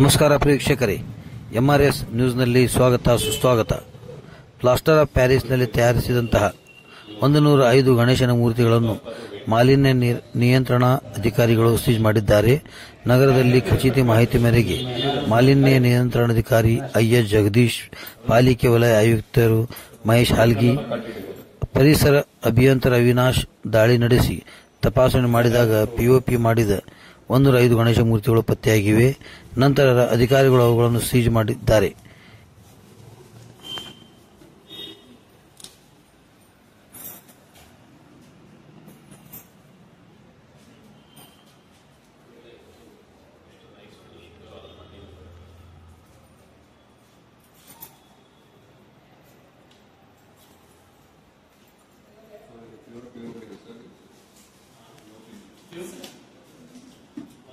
ನಮಸ್ಕಾರ ಪ್ರೇಕ್ಷಕರೇ. M R S ನ್ಯೂಸ್ನಲ್ಲಿ ಸ್ವಾಗತ, ಸುಸ್ವಾಗತ. ಪ್ಲಾಸ್ಟರ್ ಆಫ್ ಪ್ಯಾರಿಸ್ನಲ್ಲಿ ತಯಾರಿಸಿದಂತಹ ಒಂದು ನೂರ ಐದು ಗಣೇಶನ ಮೂರ್ತಿಗಳನ್ನು ಮಾಲಿನ್ಯ ನಿಯಂತ್ರಣ ಅಧಿಕಾರಿಗಳು ಸೀಜ್ ಮಾಡಿದ್ದಾರೆ. ನಗರದಲ್ಲಿ ಖಚಿತ ಮಾಹಿತಿ ಮೇರೆಗೆ ಮಾಲಿನ್ಯ ನಿಯಂತ್ರಣಾಧಿಕಾರಿ ಐಎಸ್ ಜಗದೀಶ್, ಪಾಲಿಕೆ ವಲಯ ಆಯುಕ್ತರು ಮಹೇಶ್ ಹಾಲ್ಗಿ, ಪರಿಸರ ಅಭಿಯಂತರ ಅವಿನಾಶ್ ದಾಳಿ ನಡೆಸಿ ತಪಾಸಣೆ ಮಾಡಿದಾಗ ಪಿಒಪಿ ಮಾಡಿದ ಒಂದೂರ ಐದು ಗಣೇಶ ಮೂರ್ತಿಗಳು ಪತ್ತೆಯಾಗಿವೆ. ನಂತರ ಅಧಿಕಾರಿಗಳು ಅವುಗಳನ್ನು ಸೀಜ್ ಮಾಡಿದ್ದಾರೆ.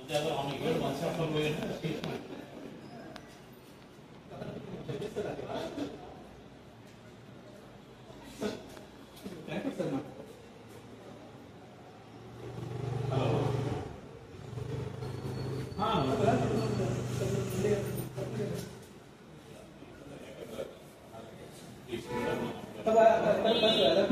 together on a good one, several way in the statement. तब तब बस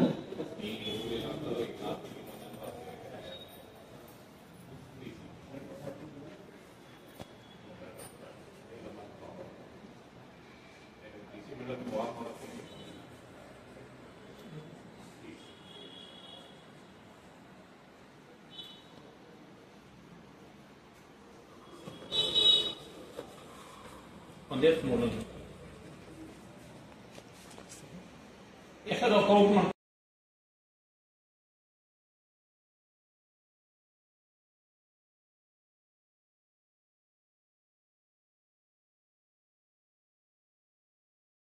def moo doon.